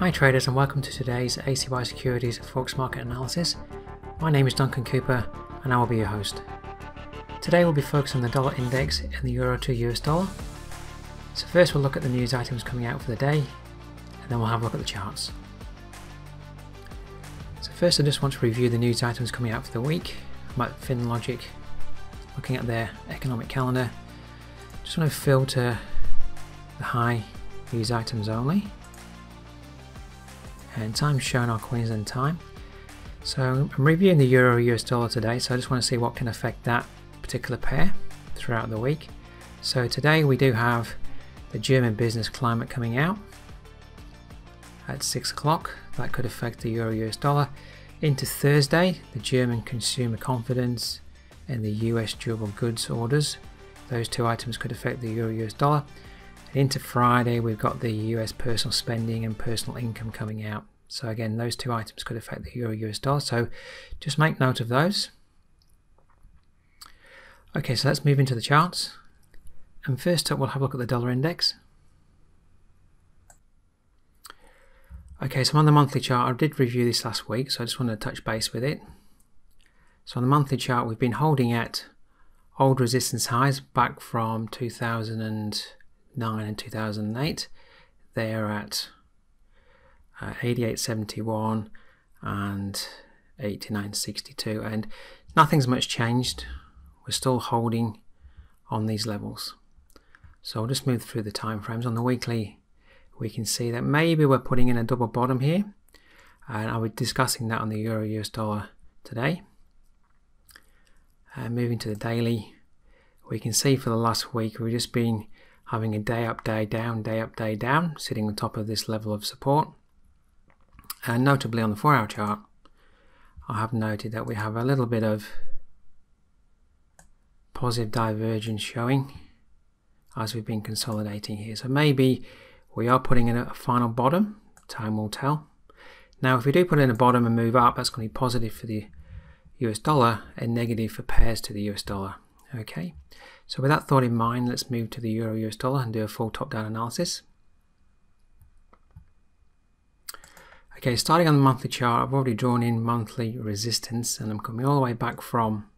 Hi traders and welcome to today's ACY Securities Forex Market Analysis. My name is Duncan Cooper and I will be your host. Today we'll be focused on the dollar index and the euro to US dollar. So first we'll look at the news items coming out for the day and then we'll have a look at the charts. So first I just want to review the news items coming out for the week. I'm at FinLogix looking at their economic calendar. Just want to filter the high news items only and time shown our Queensland time. So I'm reviewing the Euro US dollar today, so I just want to see what can affect that particular pair throughout the week. So today we do have the German business climate coming out at 6 o'clock. That could affect the Euro US dollar. Into Thursday, the German consumer confidence and the US durable goods orders. Those two items could affect the Euro US dollar. Into Friday, we've got the US personal spending and personal income coming out. So again, those two items could affect the Euro US dollar. So just make note of those. Okay, so let's move into the charts. And first up, we'll have a look at the dollar index. Okay, so on the monthly chart, I did review this last week, so I just wanted to touch base with it. So on the monthly chart, we've been holding at old resistance highs back from 2000 and 2008. They're at uh, 88.71 and 89.62 and nothing's much changed. We're still holding on these levels. So I'll just move through the time frames on the weekly we can see that maybe we're putting in a double bottom here. And I'll be discussing that on the euro US dollar today. Uh, moving to the daily we can see for the last week we've just been having a day up day down day up day down sitting on top of this level of support and notably on the 4 hour chart, I have noted that we have a little bit of positive divergence showing as we've been consolidating here. So maybe we are putting in a final bottom, time will tell. Now if we do put in a bottom and move up, that's going to be positive for the US dollar and negative for pairs to the US dollar. Okay, so with that thought in mind, let's move to the Euro US dollar and do a full top-down analysis. Okay, starting on the monthly chart, I've already drawn in monthly resistance and I'm coming all the way back from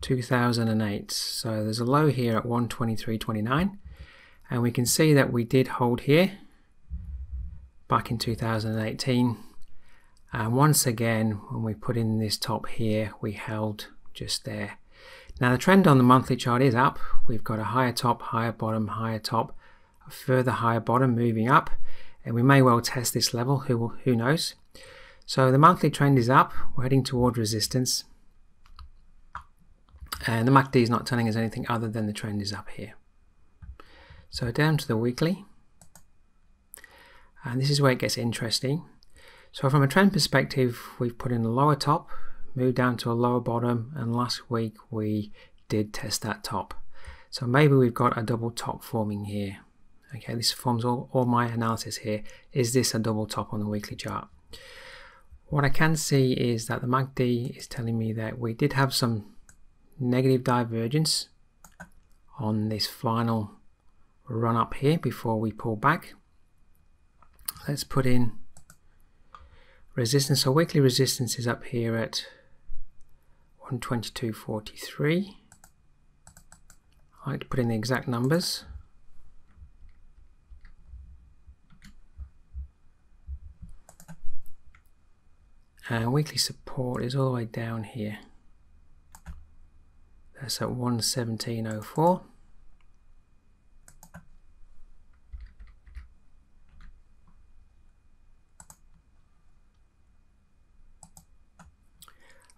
2008. So there's a low here at 123.29 and we can see that we did hold here back in 2018 and once again when we put in this top here we held just there. Now the trend on the monthly chart is up. We've got a higher top, higher bottom, higher top, a further higher bottom moving up and we may well test this level, who, who knows. So the monthly trend is up, we're heading toward resistance, and the MACD is not telling us anything other than the trend is up here. So down to the weekly, and this is where it gets interesting. So from a trend perspective, we've put in a lower top, moved down to a lower bottom, and last week we did test that top. So maybe we've got a double top forming here. Okay, this forms all, all my analysis here. Is this a double top on the weekly chart? What I can see is that the MACD is telling me that we did have some negative divergence on this final run up here before we pull back. Let's put in resistance. So weekly resistance is up here at 122.43. I like to put in the exact numbers. and uh, weekly support is all the way down here that's at 117.04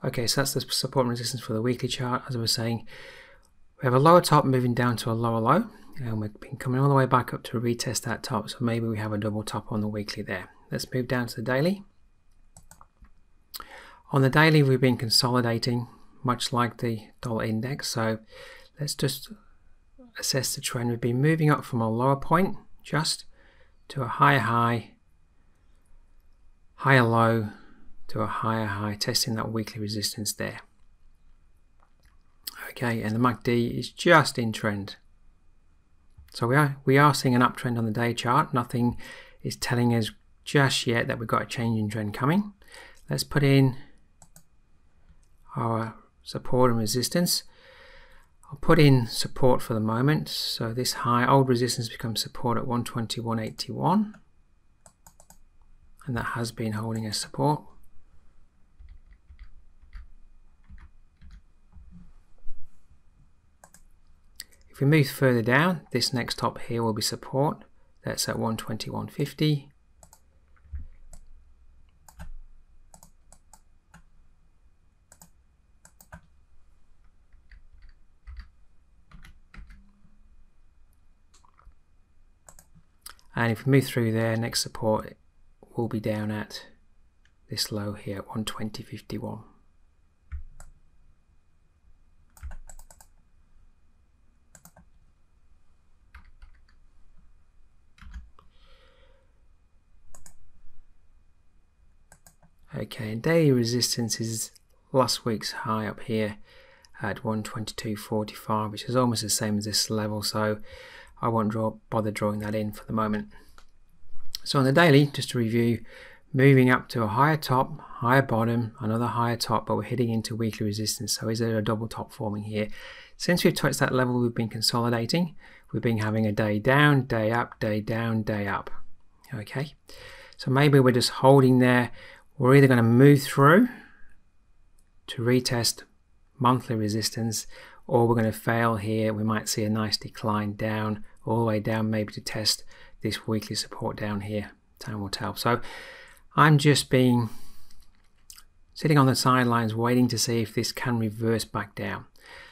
Okay, so that's the support and resistance for the weekly chart. As I was saying, we have a lower top moving down to a lower low, and we've been coming all the way back up to retest that top. So maybe we have a double top on the weekly there. Let's move down to the daily. On the daily, we've been consolidating, much like the dollar index. So let's just assess the trend. We've been moving up from a lower point, just to a higher high, higher low, to a higher high, testing that weekly resistance there. Okay, and the MACD is just in trend. So we are we are seeing an uptrend on the day chart. Nothing is telling us just yet that we've got a change in trend coming. Let's put in our support and resistance. I'll put in support for the moment. So this high old resistance becomes support at 121.81 and that has been holding as support. We move further down, this next top here will be support. That's at 121.50. And if we move through there, next support will be down at this low here at 120.51. Okay, and daily resistance is last week's high up here at 122.45, which is almost the same as this level, so I won't draw, bother drawing that in for the moment. So on the daily, just to review, moving up to a higher top, higher bottom, another higher top, but we're heading into weekly resistance. So is there a double top forming here? Since we've touched that level, we've been consolidating. We've been having a day down, day up, day down, day up. Okay, so maybe we're just holding there. We're either going to move through to retest monthly resistance or we're going to fail here. We might see a nice decline down, all the way down, maybe to test this weekly support down here. Time will tell. So I'm just being sitting on the sidelines waiting to see if this can reverse back down.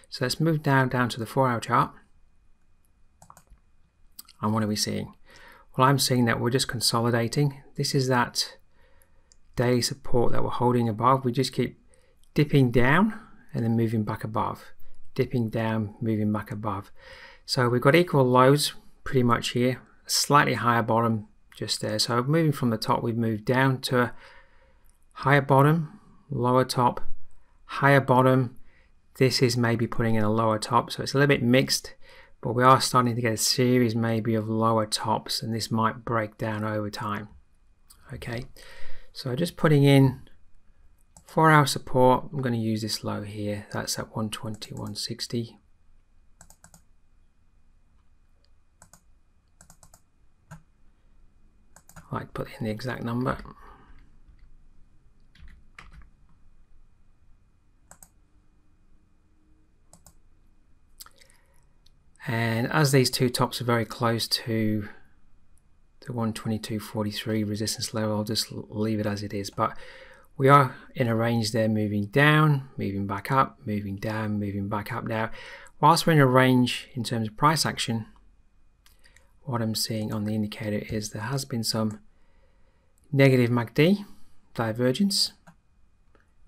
So let's move down down to the four hour chart. And what are we seeing? Well, I'm seeing that we're just consolidating. This is that daily support that we're holding above. We just keep dipping down and then moving back above. Dipping down, moving back above. So we've got equal lows pretty much here slightly higher bottom just there. So moving from the top, we've moved down to a higher bottom, lower top, higher bottom. This is maybe putting in a lower top, so it's a little bit mixed, but we are starting to get a series maybe of lower tops, and this might break down over time. Okay, so just putting in four hour support, I'm going to use this low here, that's at 120, 160. I like put in the exact number. And as these two tops are very close to the 122.43 resistance level, I'll just leave it as it is. But we are in a range there moving down, moving back up, moving down, moving back up. Now, whilst we're in a range in terms of price action, what I'm seeing on the indicator is there has been some negative MACD divergence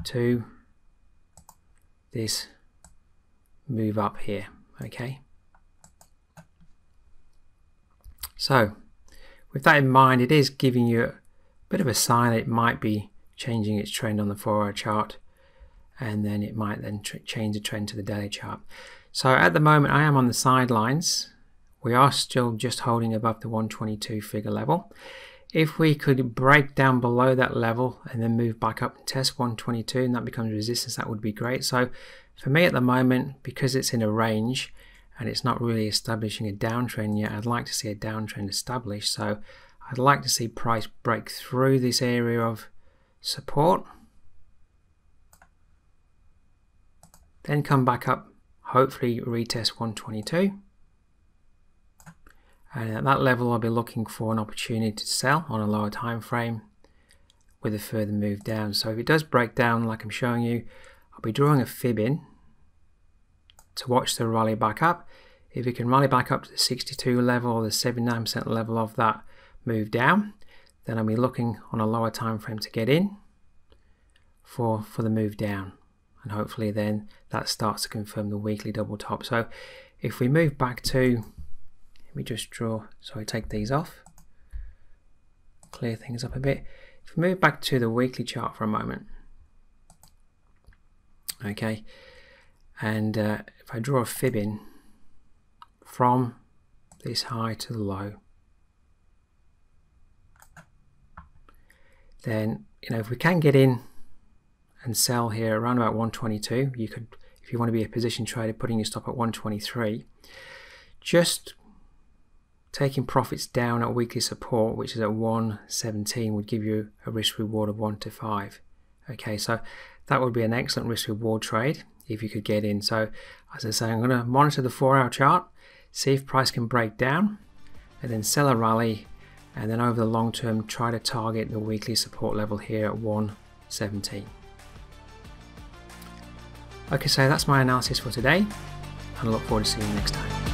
to this move up here okay so with that in mind it is giving you a bit of a sign that it might be changing its trend on the 4 hour chart and then it might then change the trend to the daily chart so at the moment I am on the sidelines we are still just holding above the 122 figure level. If we could break down below that level and then move back up and test 122 and that becomes resistance, that would be great. So for me at the moment, because it's in a range and it's not really establishing a downtrend yet, I'd like to see a downtrend established. So I'd like to see price break through this area of support, then come back up, hopefully retest 122 and at that level I'll be looking for an opportunity to sell on a lower time frame with a further move down. So if it does break down like I'm showing you I'll be drawing a fib in to watch the rally back up. If it can rally back up to the 62 level or the 79% level of that move down then I'll be looking on a lower time frame to get in for for the move down. And hopefully then that starts to confirm the weekly double top. So if we move back to let me just draw, so I take these off, clear things up a bit. If we move back to the weekly chart for a moment, okay, and uh, if I draw a fib in from this high to the low, then you know if we can get in and sell here around about 122 you could if you want to be a position trader putting your stop at 123 just taking profits down at weekly support which is at 117 would give you a risk reward of 1 to 5 okay so that would be an excellent risk reward trade if you could get in. So as I say I'm going to monitor the 4 hour chart see if price can break down and then sell a rally and then over the long term try to target the weekly support level here at 117 okay so that's my analysis for today and I look forward to seeing you next time